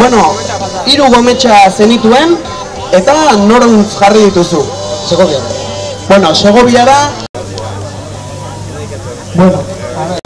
Bueno, hiru gometxa zenituen, eta noruntz jarri dituzu, Segoviara. Bueno, Segoviara... Bueno, a ver.